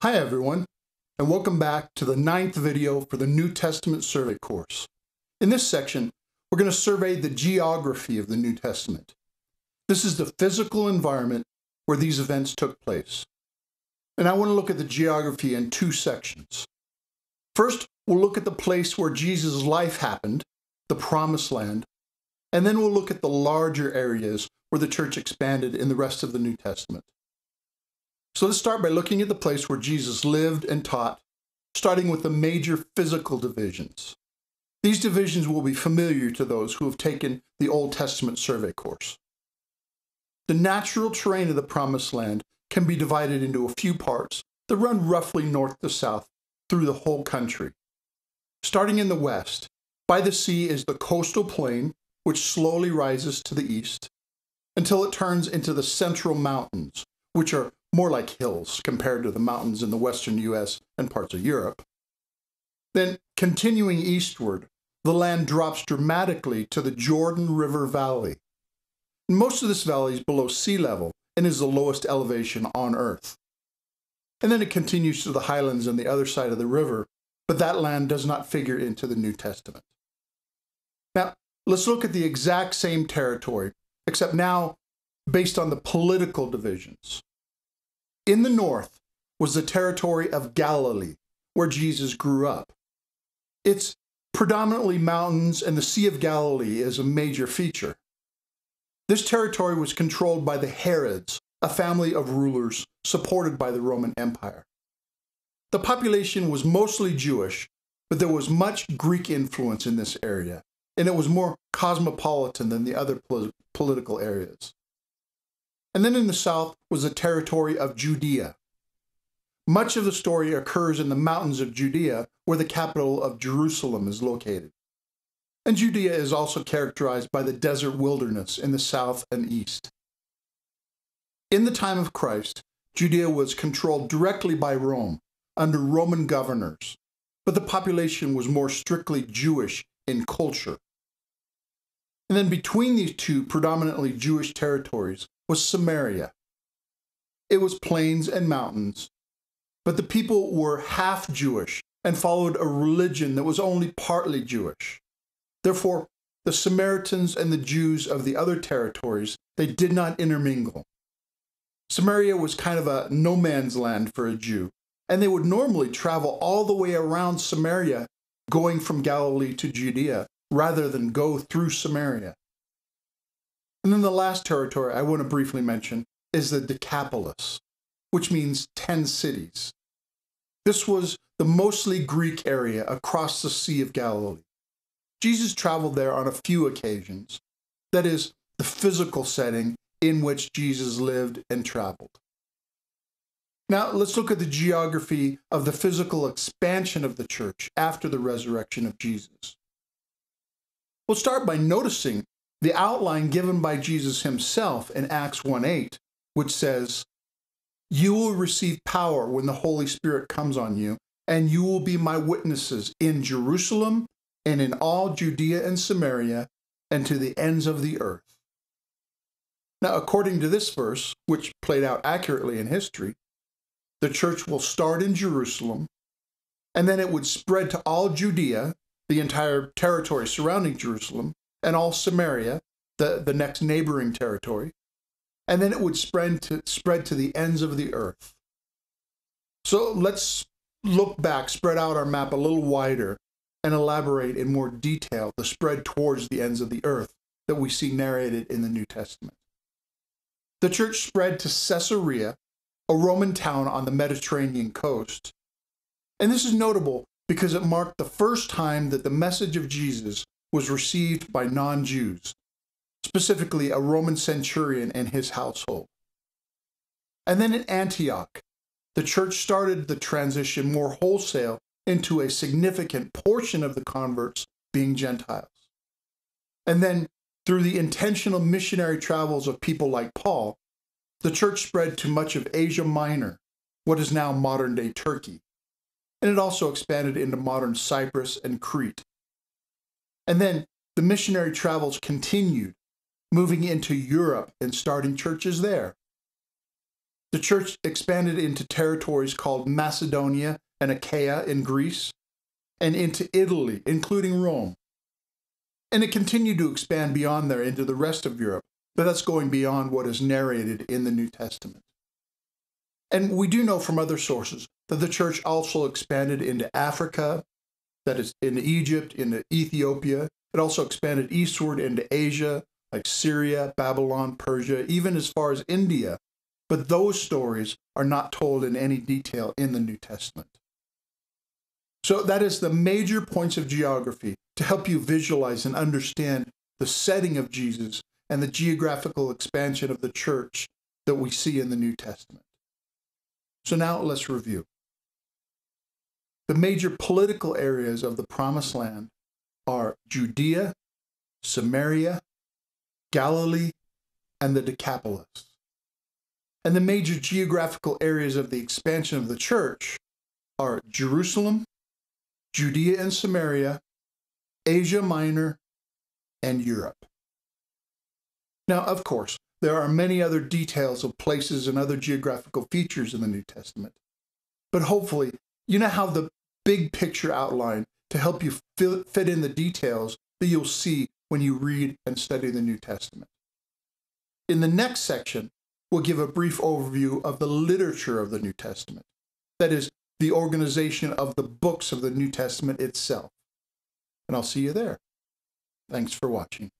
Hi everyone, and welcome back to the ninth video for the New Testament survey course. In this section, we're going to survey the geography of the New Testament. This is the physical environment where these events took place. And I want to look at the geography in two sections. First, we'll look at the place where Jesus' life happened, the Promised Land, and then we'll look at the larger areas where the church expanded in the rest of the New Testament. So let's start by looking at the place where Jesus lived and taught, starting with the major physical divisions. These divisions will be familiar to those who have taken the Old Testament survey course. The natural terrain of the Promised Land can be divided into a few parts that run roughly north to south through the whole country. Starting in the west, by the sea is the coastal plain, which slowly rises to the east until it turns into the central mountains, which are more like hills compared to the mountains in the western US and parts of Europe. Then, continuing eastward, the land drops dramatically to the Jordan River Valley. Most of this valley is below sea level and is the lowest elevation on Earth. And then it continues to the highlands on the other side of the river, but that land does not figure into the New Testament. Now, let's look at the exact same territory, except now based on the political divisions. In the north was the territory of Galilee, where Jesus grew up. It's predominantly mountains, and the Sea of Galilee is a major feature. This territory was controlled by the Herods, a family of rulers supported by the Roman Empire. The population was mostly Jewish, but there was much Greek influence in this area, and it was more cosmopolitan than the other political areas. And then in the south was the territory of Judea. Much of the story occurs in the mountains of Judea, where the capital of Jerusalem is located. And Judea is also characterized by the desert wilderness in the south and east. In the time of Christ, Judea was controlled directly by Rome under Roman governors, but the population was more strictly Jewish in culture. And then between these two predominantly Jewish territories was Samaria. It was plains and mountains, but the people were half Jewish and followed a religion that was only partly Jewish. Therefore, the Samaritans and the Jews of the other territories, they did not intermingle. Samaria was kind of a no man's land for a Jew, and they would normally travel all the way around Samaria, going from Galilee to Judea, rather than go through Samaria. And then the last territory I want to briefly mention is the Decapolis, which means 10 cities. This was the mostly Greek area across the Sea of Galilee. Jesus traveled there on a few occasions. That is, the physical setting in which Jesus lived and traveled. Now, let's look at the geography of the physical expansion of the church after the resurrection of Jesus. We'll start by noticing the outline given by Jesus himself in Acts 1 8, which says, You will receive power when the Holy Spirit comes on you, and you will be my witnesses in Jerusalem and in all Judea and Samaria and to the ends of the earth. Now, according to this verse, which played out accurately in history, the church will start in Jerusalem, and then it would spread to all Judea, the entire territory surrounding Jerusalem, and all Samaria, the, the next neighboring territory, and then it would spread to, spread to the ends of the earth. So let's look back, spread out our map a little wider, and elaborate in more detail the spread towards the ends of the earth that we see narrated in the New Testament. The church spread to Caesarea, a Roman town on the Mediterranean coast. And this is notable because it marked the first time that the message of Jesus was received by non Jews, specifically a Roman centurion and his household. And then in Antioch, the church started the transition more wholesale into a significant portion of the converts being Gentiles. And then through the intentional missionary travels of people like Paul, the church spread to much of Asia Minor, what is now modern day Turkey. And it also expanded into modern Cyprus and Crete. And then the missionary travels continued, moving into Europe and starting churches there. The church expanded into territories called Macedonia and Achaia in Greece, and into Italy, including Rome. And it continued to expand beyond there into the rest of Europe, but that's going beyond what is narrated in the New Testament. And we do know from other sources that the church also expanded into Africa, that is, in Egypt, into Ethiopia. It also expanded eastward into Asia, like Syria, Babylon, Persia, even as far as India. But those stories are not told in any detail in the New Testament. So that is the major points of geography to help you visualize and understand the setting of Jesus and the geographical expansion of the church that we see in the New Testament. So now let's review. The major political areas of the Promised Land are Judea, Samaria, Galilee, and the Decapolis. And the major geographical areas of the expansion of the church are Jerusalem, Judea and Samaria, Asia Minor, and Europe. Now, of course, there are many other details of places and other geographical features in the New Testament. But hopefully, you know how the big picture outline to help you fit in the details that you'll see when you read and study the New Testament. In the next section, we'll give a brief overview of the literature of the New Testament. That is, the organization of the books of the New Testament itself. And I'll see you there. Thanks for watching.